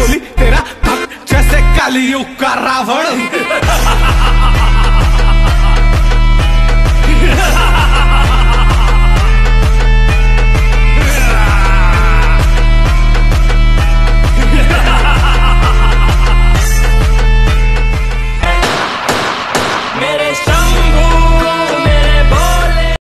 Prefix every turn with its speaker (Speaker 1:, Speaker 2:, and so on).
Speaker 1: बोली तेरा जैसे कलयुग का रावण।